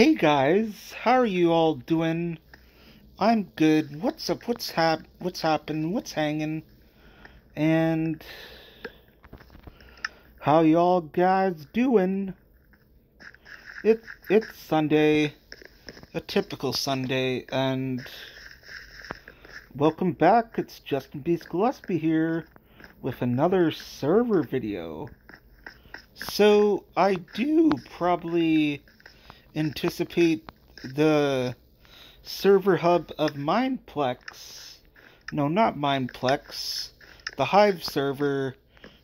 Hey guys, how are you all doing? I'm good. What's up? What's hap? What's happening? What's hanging? And how y'all guys doing? It it's Sunday, a typical Sunday, and welcome back. It's Justin Beast Gillespie here with another server video. So I do probably anticipate the server hub of Mineplex, no, not Mineplex, the Hive server,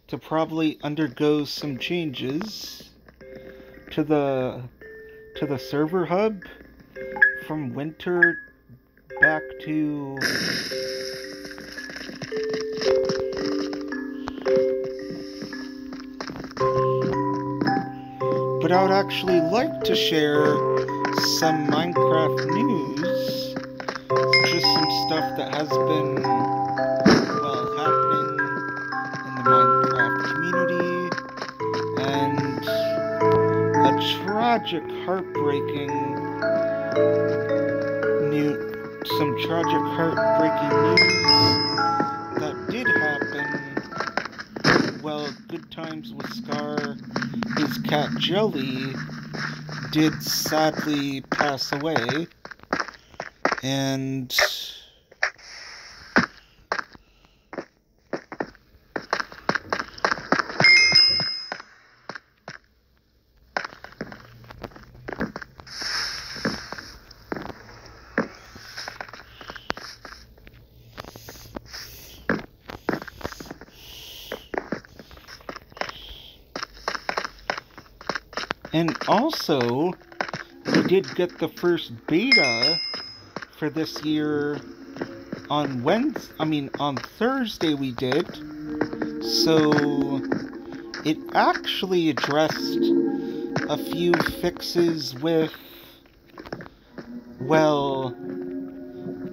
to probably undergo some changes to the to the server hub from winter back to but I would actually like to share some Minecraft news. Just some stuff that has been, well, happening in the Minecraft community. And a tragic, heartbreaking new some tragic, heartbreaking news that did happen. Well, Good Times with Scar, cat Jelly, did sadly pass away. And And also, we did get the first beta for this year on Wednesday. I mean, on Thursday we did. So it actually addressed a few fixes with, well,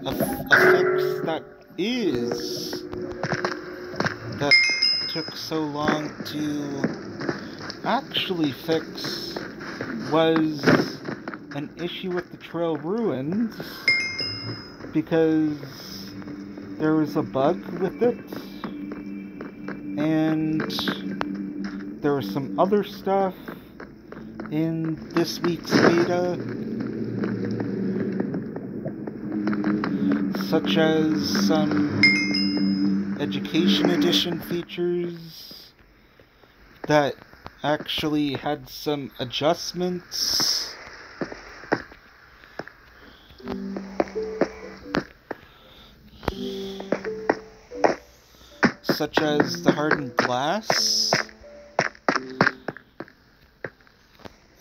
a, a fix that is that took so long to actually fix was an issue with the trail ruins because there was a bug with it and there was some other stuff in this week's beta such as some education edition features that actually had some adjustments. Such as the hardened glass.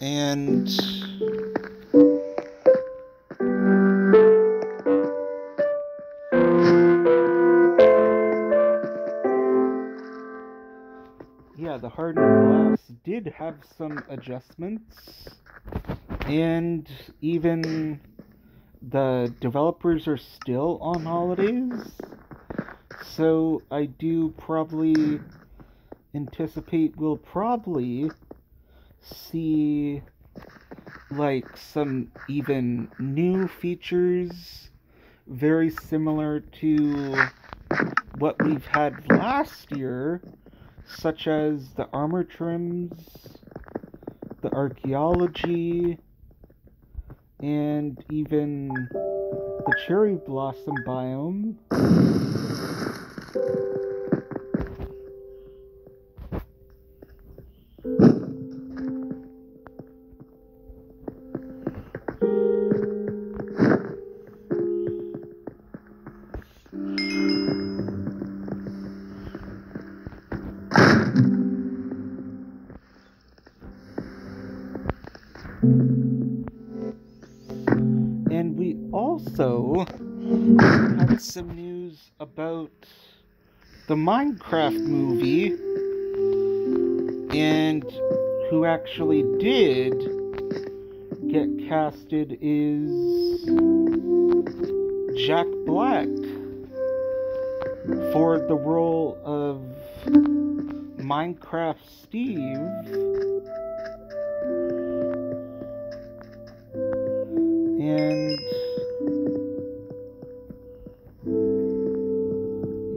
And hardened glass did have some adjustments, and even the developers are still on holidays, so I do probably anticipate we'll probably see like some even new features very similar to what we've had last year such as the armor trims, the archaeology, and even the cherry blossom biome. And we also had some news about the Minecraft movie and who actually did get casted is Jack Black for the role of Minecraft Steve. And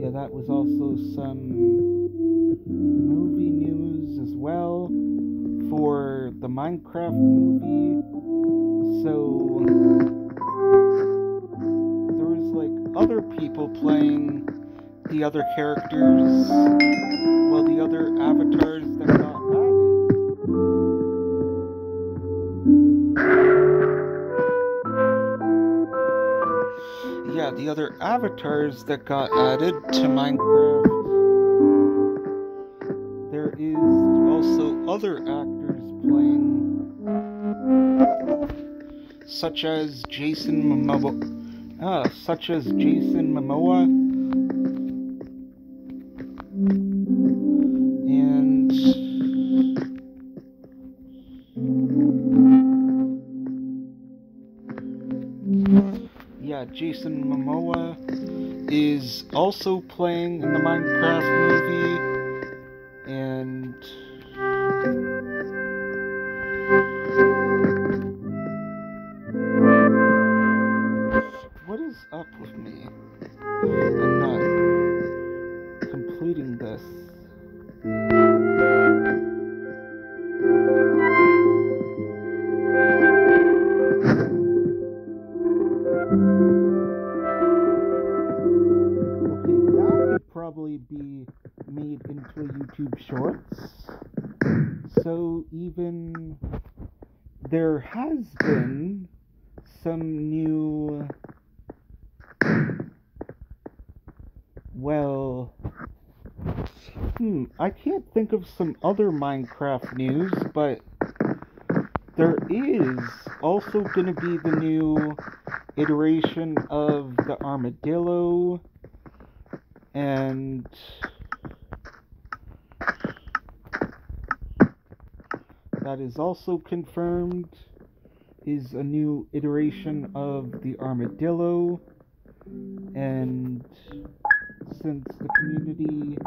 yeah, that was also some movie news as well for the Minecraft movie. So there was like other people playing the other characters, while the other avatars that got added to Minecraft. There is also other actors playing, such as Jason Momoa. Ah, such as Jason Momoa. Jason Momoa is also playing in the Minecraft movie. Hmm I can't think of some other Minecraft news, but there is also going to be the new iteration of the armadillo and that is also confirmed is a new iteration of the armadillo. And since the community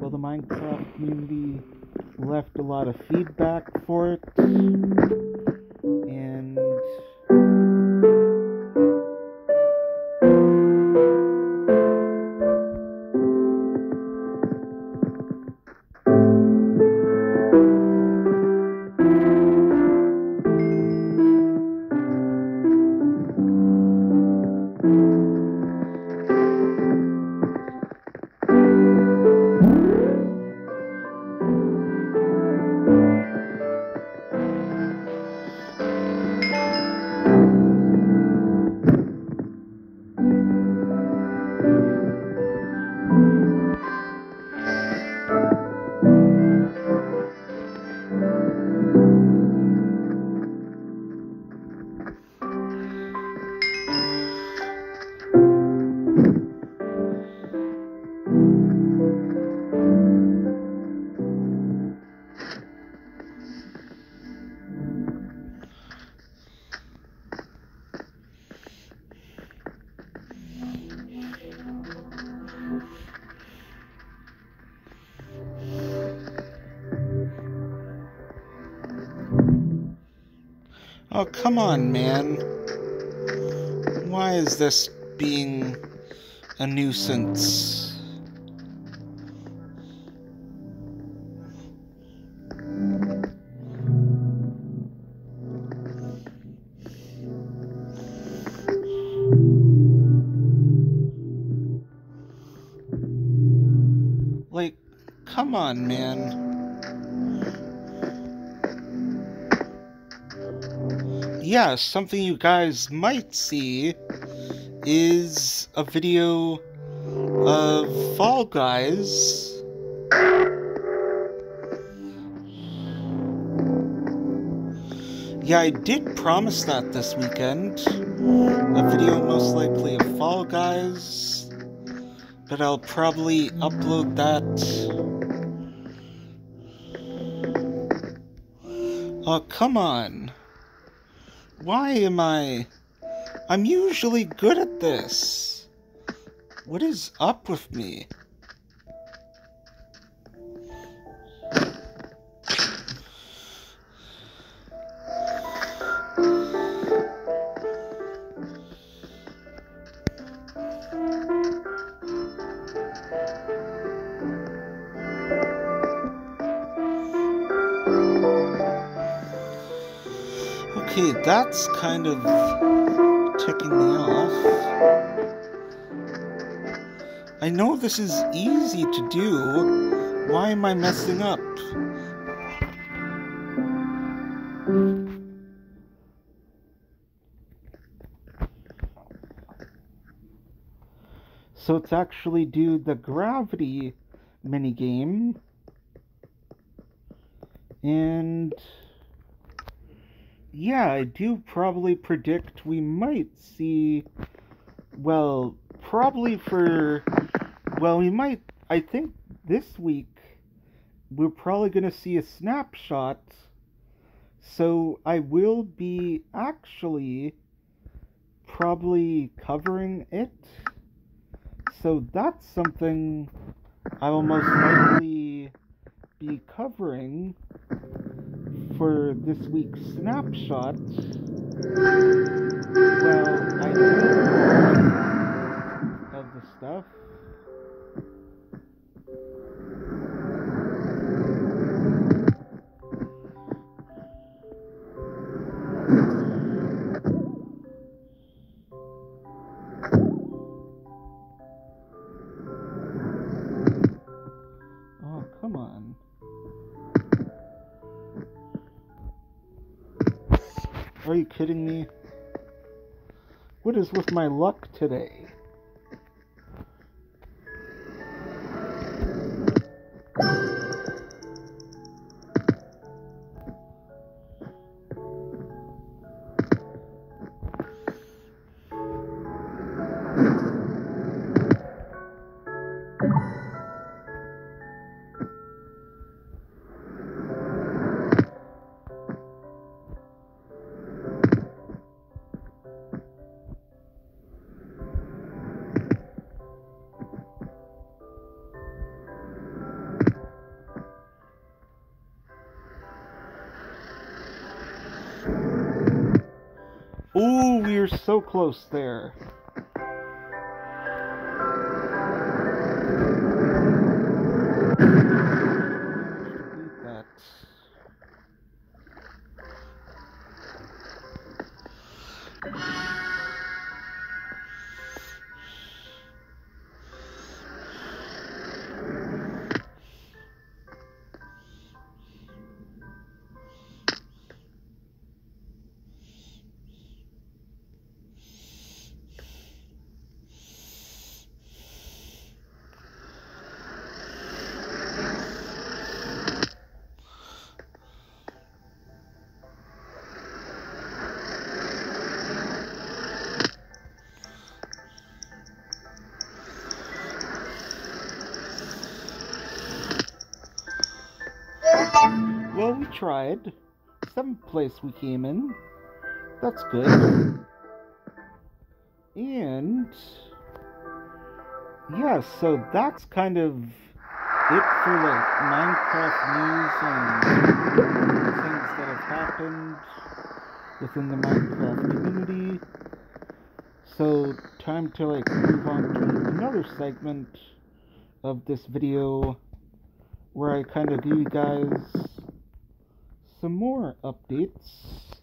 well the minecraft community left a lot of feedback for it. And come on, man. Why is this being a nuisance? Like, come on, man. Yeah, something you guys might see is a video of Fall Guys. Yeah, I did promise that this weekend. A video most likely of Fall Guys. But I'll probably upload that. Oh, come on. Why am I... I'm usually good at this. What is up with me? That's kind of ticking me off. I know this is easy to do. Why am I messing up? So it's actually do the gravity minigame. And yeah, I do probably predict we might see, well, probably for, well, we might, I think this week we're probably going to see a snapshot. So I will be actually probably covering it. So that's something I will most likely be covering for this week's snapshot. Well, I know of the stuff. Kidding me? What is with my luck today? Ooh, we are so close there. We tried. Seventh place we came in. That's good. And yeah, so that's kind of it for like Minecraft news and things that have happened within the Minecraft community. So time to like move on to another segment of this video where I kind of give you guys some more updates.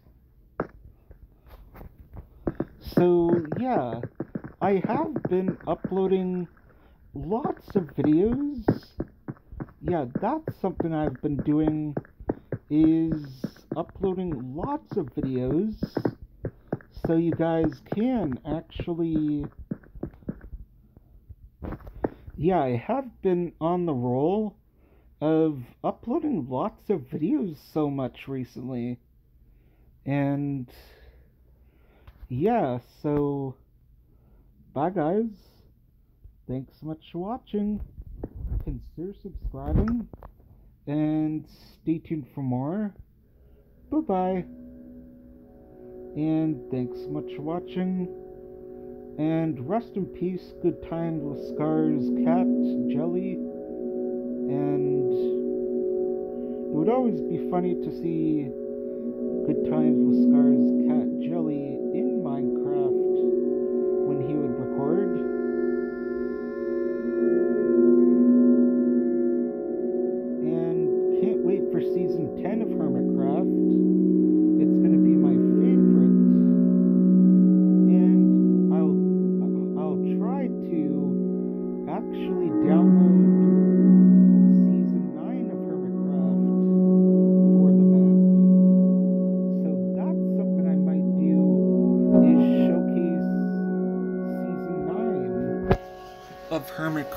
So, yeah, I have been uploading lots of videos. Yeah, that's something I've been doing is uploading lots of videos so you guys can actually yeah, I have been on the roll of uploading lots of videos so much recently. And yeah, so bye guys. Thanks so much for watching. Consider subscribing and stay tuned for more. Bye bye. And thanks so much for watching. And rest in peace, good times with Scar's cat, Jelly. And it would always be funny to see good times with Scar's cat, Jelly,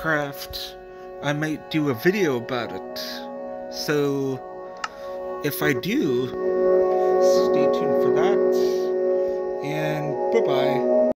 Hermitcraft, I might do a video about it. So, if I do, stay tuned for that. And bye bye.